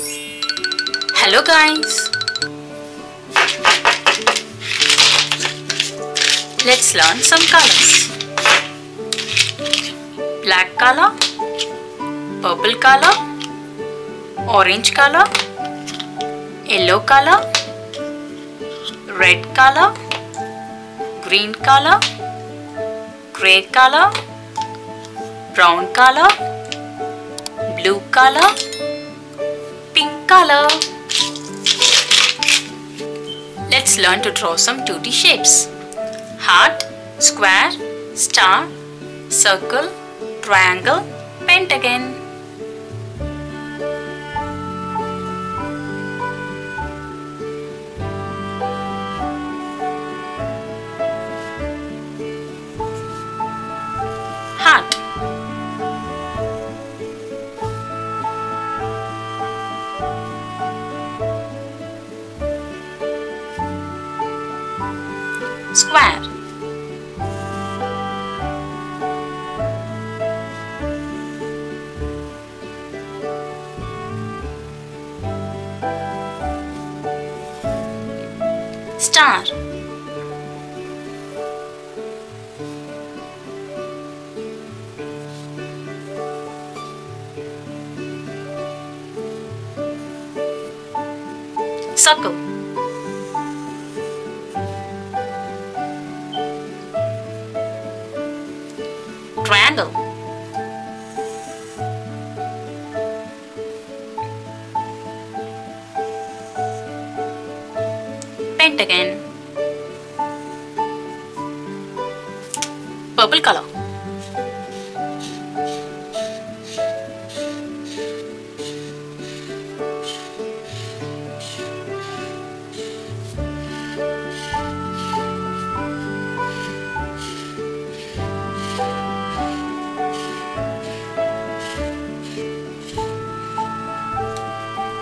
Hello guys! Let's learn some colors. Black color, purple color, orange color, yellow color, red color, green color, grey color, brown color, blue color, color. Let's learn to draw some 2D shapes. Heart, square, star, circle, triangle, pentagon. Square. Star. Circle. Pentagon. Purple color.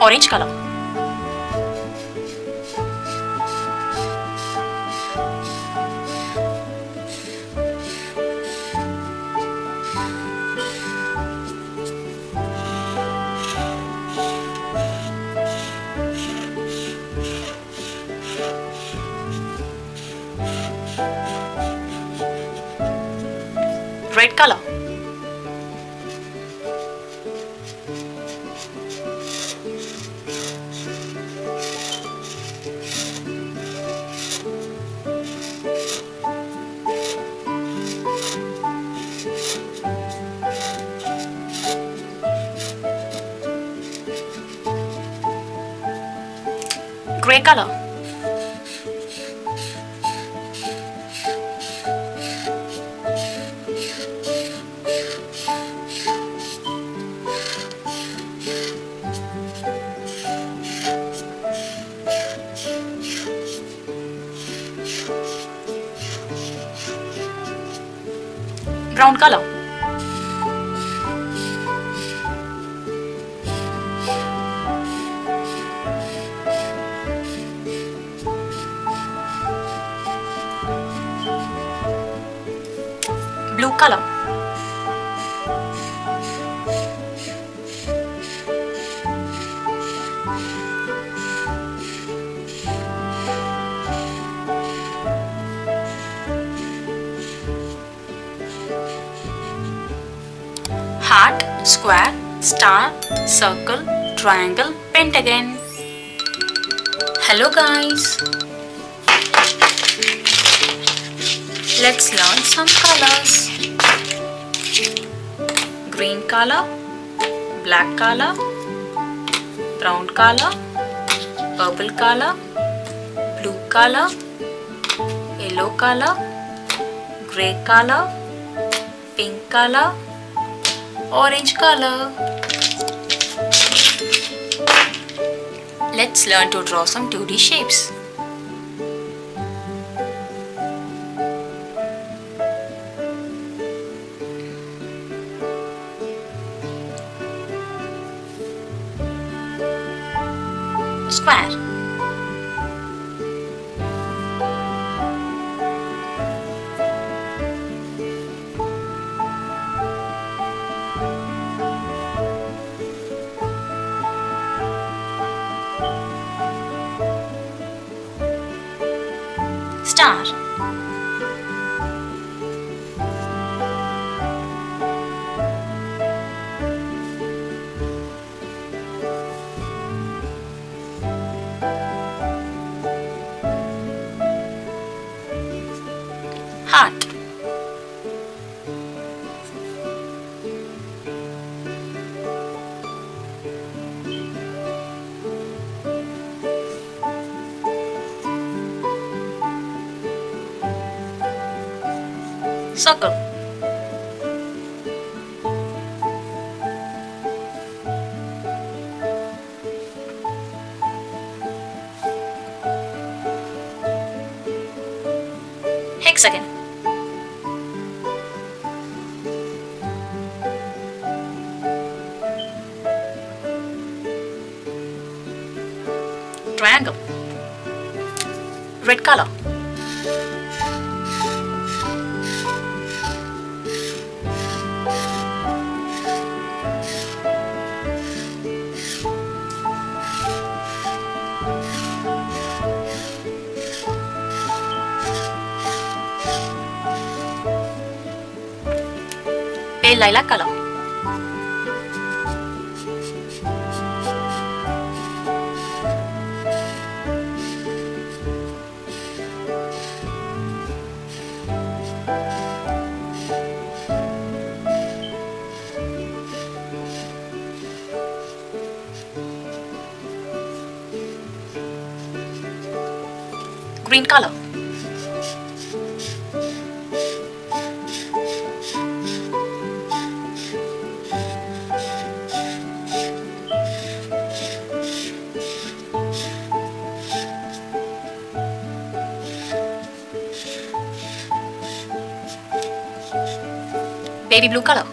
Orange color. Red color. Grey color. Brown colour blue colour square, star, circle, triangle, pentagon. Hello guys. Let's learn some colors. Green color, black color, brown color, purple color, blue color, yellow color, grey color, pink color, orange color. Let's learn to draw some 2D shapes. Square. Circle hexagon triangle. Red color pale lilac color green color baby blue color.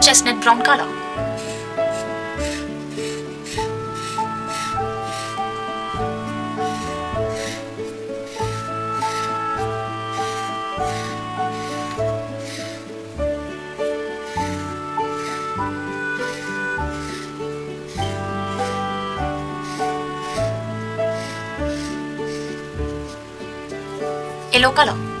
Chestnut brown color yellow color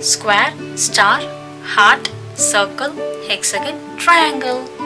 square, star, heart, circle, hexagon, triangle.